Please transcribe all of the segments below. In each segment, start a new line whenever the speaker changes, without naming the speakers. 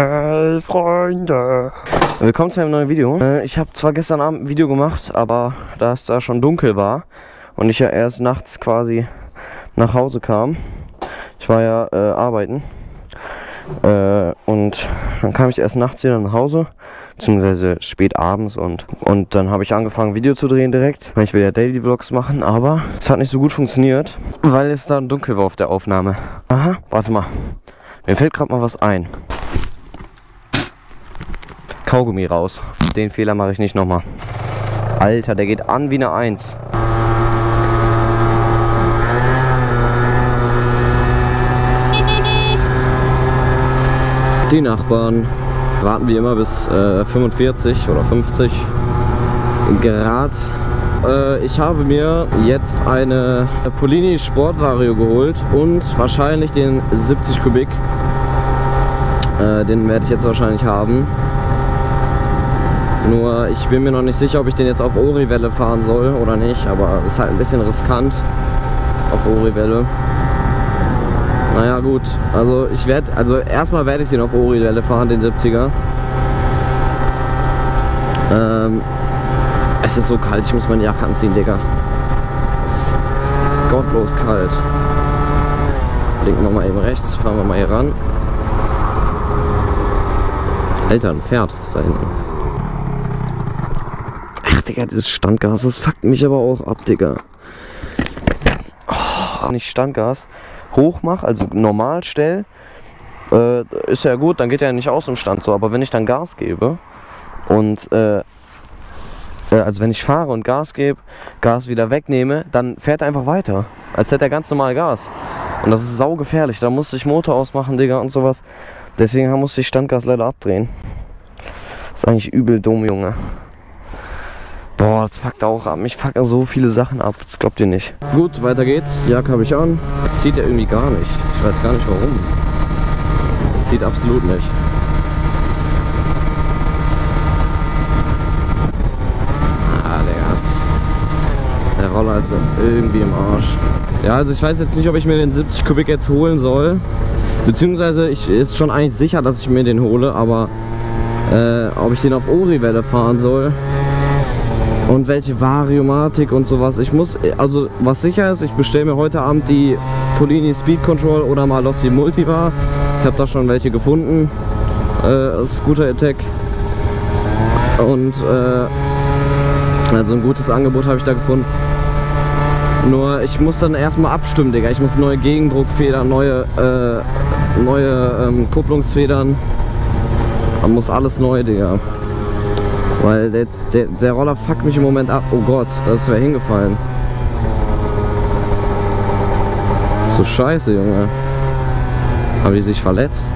Hey Freunde.
Willkommen zu einem neuen Video. Äh, Ich habe zwar gestern Abend ein Video gemacht, aber da es da schon dunkel war und ich ja erst nachts quasi nach Hause kam, ich war ja äh, arbeiten äh, und dann kam ich erst nachts wieder nach Hause, beziehungsweise spät abends und, und dann habe ich angefangen Video zu drehen direkt, weil ich will ja Daily Vlogs machen, aber es hat nicht so gut funktioniert, weil es dann dunkel war auf der Aufnahme. Aha, warte mal, mir fällt gerade mal was ein. Kaugummi raus. Den Fehler mache ich nicht nochmal. Alter, der geht an wie eine Eins. Die Nachbarn warten wie immer bis äh, 45 oder 50 Grad. Äh, ich habe mir jetzt eine Polini Sportvario geholt und wahrscheinlich den 70 Kubik. Äh, den werde ich jetzt wahrscheinlich haben. Nur ich bin mir noch nicht sicher, ob ich den jetzt auf Ori-Welle fahren soll oder nicht, aber ist halt ein bisschen riskant auf Ori-Welle. Naja gut, also ich werde, also erstmal werde ich den auf Ori-Welle fahren, den 70er. Ähm, es ist so kalt, ich muss meine Jacke anziehen, Digga. Es ist gottlos kalt. Blinken wir mal eben rechts, fahren wir mal hier ran. Alter, ein Pferd ist da hinten. Digga, dieses Standgas, das fuckt mich aber auch ab, Digga. Oh, nicht Standgas. Hoch mach, also normal stell, äh, ist ja gut, dann geht er ja nicht aus dem Stand so. Aber wenn ich dann Gas gebe und, äh, äh, also wenn ich fahre und Gas gebe, Gas wieder wegnehme, dann fährt er einfach weiter. Als hätte er ganz normal Gas. Und das ist saugefährlich. Da musste ich Motor ausmachen, Digga, und sowas. Deswegen musste ich Standgas leider abdrehen. Das ist eigentlich übel dumm, Junge. Boah, das fuckt auch ab. Mich fucken so viele Sachen ab. Das glaubt ihr nicht. Gut, weiter geht's. Jacke habe ich an. Jetzt zieht er irgendwie gar nicht. Ich weiß gar nicht warum. Jetzt zieht absolut nicht. Ah, der ist. Der Roller ist irgendwie im Arsch. Ja, also ich weiß jetzt nicht, ob ich mir den 70 Kubik jetzt holen soll. Beziehungsweise ich ist schon eigentlich sicher, dass ich mir den hole, aber äh, ob ich den auf Ori-Welle fahren soll und welche Variomatik und sowas. Ich muss, also was sicher ist, ich bestelle mir heute Abend die Polini Speed Control oder Malossi Multivar. Ich habe da schon welche gefunden. Äh, Scooter Attack. Und äh, also ein gutes Angebot habe ich da gefunden. Nur ich muss dann erstmal abstimmen, Digga. Ich muss neue Gegendruckfedern, neue, äh, neue ähm, Kupplungsfedern. Man muss alles neu, Digga. Weil der, der, der Roller fuckt mich im Moment ab. Oh Gott, das wäre hingefallen. So scheiße, Junge. Haben die sich verletzt?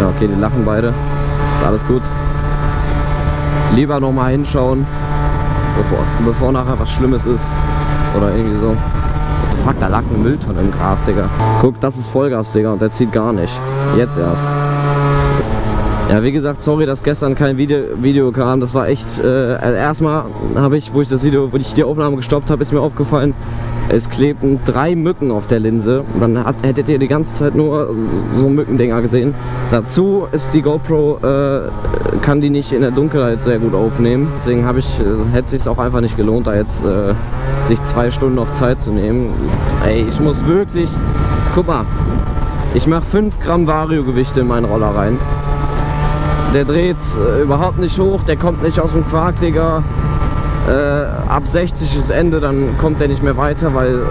Ja, okay, die lachen beide. Ist alles gut. Lieber nochmal hinschauen, bevor, bevor nachher was Schlimmes ist. Oder irgendwie so. What the fuck, da lag eine Mülltonne im Gras, Digga. Guck, das ist Vollgas, Digga, und der zieht gar nicht. Jetzt erst. Ja, wie gesagt, sorry, dass gestern kein Video, Video kam. Das war echt. Äh, also erstmal habe ich, wo ich das Video, wo ich die Aufnahme gestoppt habe, ist mir aufgefallen, es klebten drei Mücken auf der Linse. Dann hat, hättet ihr die ganze Zeit nur so Mückendinger gesehen. Dazu ist die GoPro, äh, kann die nicht in der Dunkelheit sehr gut aufnehmen. Deswegen habe ich, äh, hätte es sich auch einfach nicht gelohnt, da jetzt äh, sich zwei Stunden noch Zeit zu nehmen. Ey, ich muss wirklich. Guck mal, ich mache 5 Gramm Vario-Gewichte in meinen Roller rein. Der dreht äh, überhaupt nicht hoch, der kommt nicht aus dem Quark, Digga. Äh, ab 60 ist Ende, dann kommt der nicht mehr weiter, weil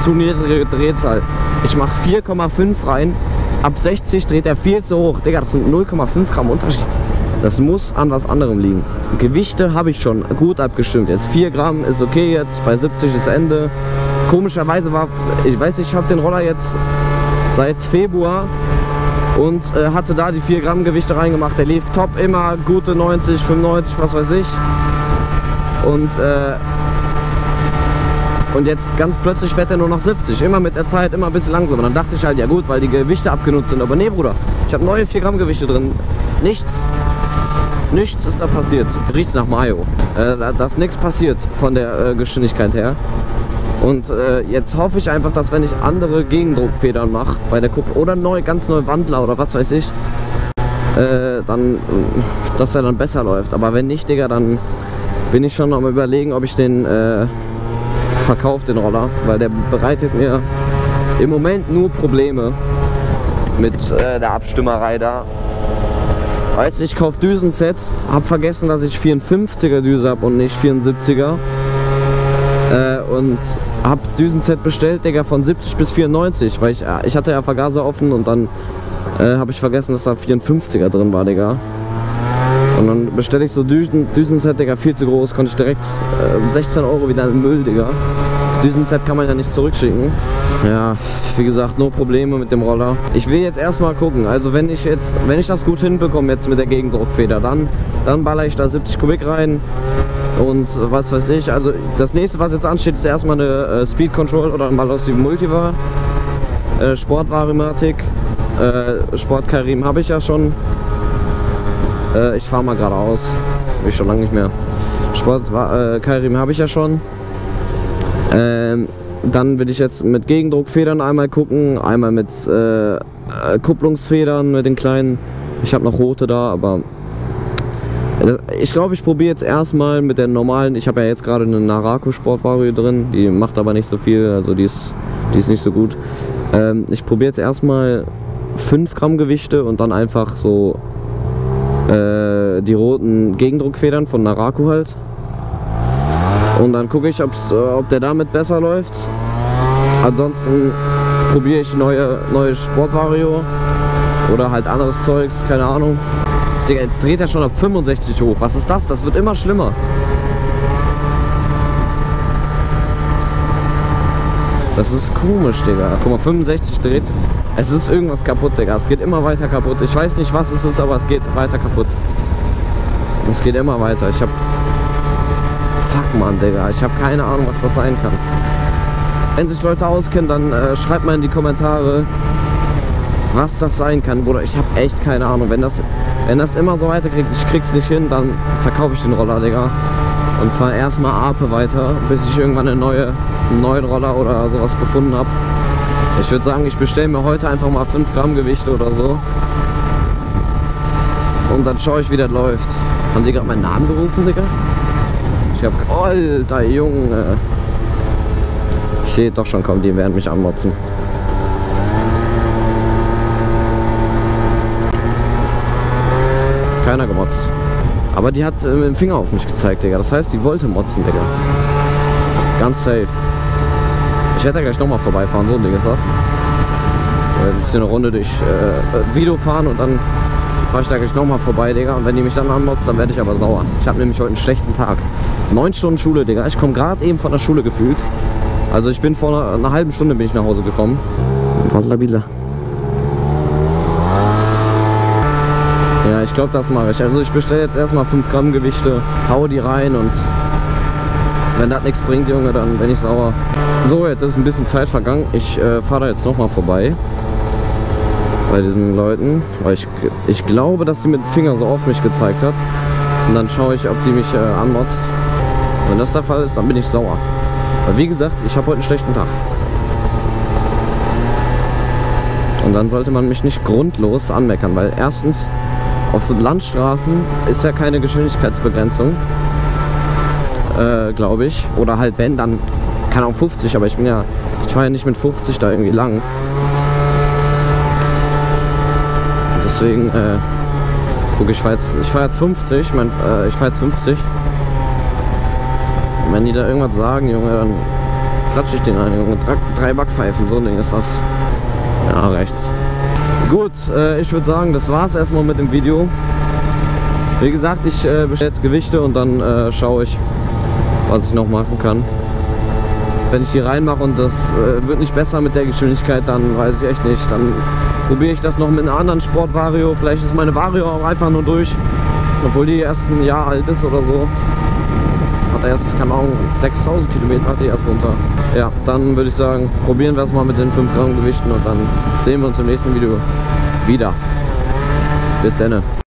zu niedrige Drehzahl. Ich mache 4,5 rein, ab 60 dreht er viel zu hoch. Digga, das sind 0,5 Gramm Unterschied. Das muss an was anderem liegen. Gewichte habe ich schon gut abgestimmt. Jetzt 4 Gramm ist okay jetzt, bei 70 ist Ende. Komischerweise war, ich weiß nicht, ich habe den Roller jetzt seit Februar und äh, hatte da die 4 Gramm Gewichte reingemacht. Der lief top immer, gute 90, 95, was weiß ich. Und, äh, und jetzt ganz plötzlich fährt er nur noch 70. Immer mit der Zeit, immer ein bisschen langsamer. Dann dachte ich halt, ja gut, weil die Gewichte abgenutzt sind. Aber nee, Bruder, ich habe neue 4 Gramm Gewichte drin. Nichts. Nichts ist da passiert. Riecht nach Mayo. Äh, da, ist nichts passiert von der äh, Geschwindigkeit her. Und äh, jetzt hoffe ich einfach, dass wenn ich andere Gegendruckfedern mache bei der Kuppe oder neu, ganz neu Wandler oder was weiß ich, äh, dann, dass er dann besser läuft. Aber wenn nicht, Digga, dann bin ich schon am überlegen, ob ich den äh, verkaufe, den Roller, weil der bereitet mir im Moment nur Probleme mit äh, der Abstimmerei da. Weißt du, ich kaufe Düsensets, hab vergessen, dass ich 54er Düse habe und nicht 74er. Äh, und hab Düsenset bestellt, Digga, von 70 bis 94, weil ich, ich hatte ja Vergaser offen und dann äh, habe ich vergessen, dass da 54er drin war, Digga. Und dann bestelle ich so Düsen, Düsenset, Digga, viel zu groß, konnte ich direkt äh, 16 Euro wieder in den Müll, Digga. Düsenset kann man ja nicht zurückschicken. Ja, wie gesagt, nur Probleme mit dem Roller. Ich will jetzt erstmal gucken. Also wenn ich jetzt, wenn ich das gut hinbekomme jetzt mit der Gegendruckfeder, dann, dann baller ich da 70 Kubik rein und was weiß ich. Also das nächste, was jetzt ansteht, ist erstmal eine äh, Speed Control oder ein Balossi Multivar. Äh, Sportvarimatik. Äh, Sportkarim habe ich ja schon. Äh, ich fahre mal geradeaus. Ich schon lange nicht mehr. Sport äh, Kairim habe ich ja schon. Ähm, dann will ich jetzt mit Gegendruckfedern einmal gucken, einmal mit äh, äh Kupplungsfedern mit den kleinen. Ich habe noch rote da, aber äh, ich glaube, ich probiere jetzt erstmal mit der normalen. Ich habe ja jetzt gerade eine Narako Sportvario drin, die macht aber nicht so viel, also die ist, die ist nicht so gut. Ähm, ich probiere jetzt erstmal 5 Gramm Gewichte und dann einfach so äh, die roten Gegendruckfedern von Narako halt. Und dann gucke ich, äh, ob der damit besser läuft. Ansonsten probiere ich neue, neue Sportvario oder halt anderes Zeugs, keine Ahnung. Digga, jetzt dreht er schon ab 65 hoch. Was ist das? Das wird immer schlimmer. Das ist komisch, Digga. Guck mal, 65 dreht. Es ist irgendwas kaputt, Digga. Es geht immer weiter kaputt. Ich weiß nicht, was es ist, aber es geht weiter kaputt. Es geht immer weiter. Ich hab Fuck, Mann, Digga. Ich habe keine Ahnung, was das sein kann. Wenn sich Leute auskennen, dann äh, schreibt mal in die Kommentare, was das sein kann, Bruder. Ich habe echt keine Ahnung. Wenn das, wenn das immer so weiterkriegt, ich krieg's nicht hin, dann verkaufe ich den Roller, Digga. Und fahre erstmal Ape weiter, bis ich irgendwann eine neue, einen neuen Roller oder sowas gefunden habe. Ich würde sagen, ich bestelle mir heute einfach mal 5 Gramm Gewicht oder so. Und dann schaue ich, wie das läuft. Haben die gerade meinen Namen gerufen, Digga? Ich hab. Alter Junge. Ich sehe doch schon, komm, die werden mich anmotzen. Keiner gemotzt. Aber die hat äh, mit dem Finger auf mich gezeigt, Digga. Das heißt, die wollte motzen, Digga. Ganz safe. Ich werde da gleich nochmal vorbeifahren, so ein Ding ist das. Ein bisschen eine Runde durch äh, Video fahren und dann fahre ich da gleich nochmal vorbei, Digga. Und wenn die mich dann anmotzt, dann werde ich aber sauer. Ich habe nämlich heute einen schlechten Tag. Neun Stunden Schule, Digga. Ich komme gerade eben von der Schule gefühlt. Also ich bin vor einer, einer, halben Stunde bin ich nach Hause gekommen. Wallabila. Ja, ich glaube, das mache ich. Also ich bestelle jetzt erstmal 5 Gramm Gewichte, hau die rein und wenn das nichts bringt, Junge, dann bin ich sauer. So, jetzt ist ein bisschen Zeit vergangen. Ich äh, fahre da jetzt nochmal vorbei bei diesen Leuten. Weil ich, ich glaube, dass sie mit dem Finger so auf mich gezeigt hat. Und dann schaue ich, ob die mich äh, anmotzt. Wenn das der Fall ist, dann bin ich sauer. Weil wie gesagt, ich habe heute einen schlechten Tag. Und dann sollte man mich nicht grundlos anmeckern, weil erstens auf Landstraßen ist ja keine Geschwindigkeitsbegrenzung, äh, glaube ich. Oder halt wenn, dann kann auch 50, aber ich bin ja, ich fahre ja nicht mit 50 da irgendwie lang. Deswegen, äh, guck, ich fahre jetzt, fahr jetzt 50, mein, äh, ich fahre jetzt 50. Und wenn die da irgendwas sagen, Junge, dann klatsche ich den ein, Junge. Drei Backpfeifen, so ein Ding ist das. Ja, rechts. Gut, äh, ich würde sagen, das war's erstmal mit dem Video. Wie gesagt, ich äh, bestelle jetzt Gewichte und dann äh, schaue ich, was ich noch machen kann. Wenn ich die reinmache und das äh, wird nicht besser mit der Geschwindigkeit, dann weiß ich echt nicht. Dann probiere ich das noch mit einer anderen Sportvario. Vielleicht ist meine Vario auch einfach nur durch, obwohl die erst ein Jahr alt ist oder so. Hat erst, keine Ahnung, 6000 Kilometer hat die erst runter. Ja, dann würde ich sagen, probieren wir es mal mit den 5 Gramm Gewichten und dann sehen wir uns im nächsten Video wieder. Bis dann.